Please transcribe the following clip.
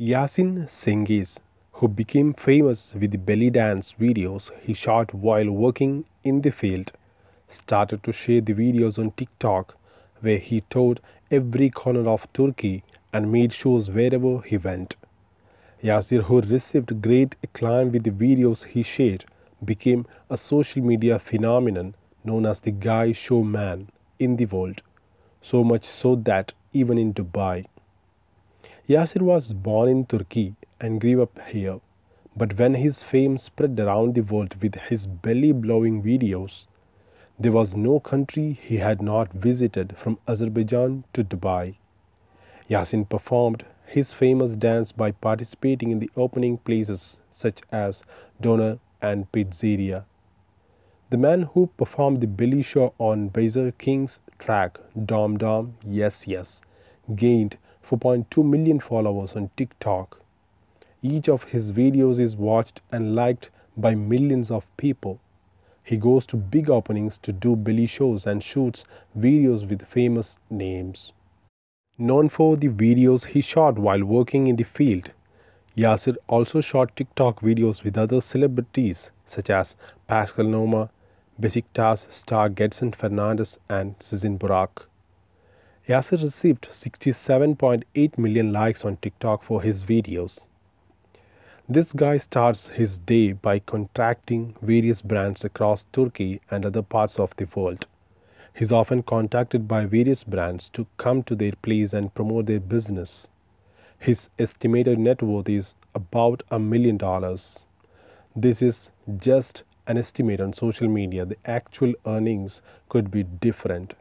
Yasin Cengiz, who became famous with the belly dance videos he shot while working in the field, started to share the videos on TikTok where he toured every corner of Turkey and made shows wherever he went. Yasin, who received great acclaim with the videos he shared, became a social media phenomenon known as the guy showman in the world, so much so that even in Dubai. Yasin was born in Turkey and grew up here, but when his fame spread around the world with his belly blowing videos, there was no country he had not visited from Azerbaijan to Dubai. Yasin performed his famous dance by participating in the opening places such as Doner and Pizzeria. The man who performed the belly Show on Biser King's track Dom Dom Yes Yes gained 4.2 million followers on TikTok. Each of his videos is watched and liked by millions of people. He goes to big openings to do belly shows and shoots videos with famous names. Known for the videos he shot while working in the field, Yasin also shot TikTok videos with other celebrities such as Pascal Nouma, Besiktas star Gedson Fernandes and CZN Burak. Yasin received 67.8 million likes on TikTok for his videos. This guy starts his day by contracting various brands across Turkey and other parts of the world. He's often contacted by various brands to come to their place and promote their business. His estimated net worth is about a million dollars. This is just an estimate on social media. The actual earnings could be different.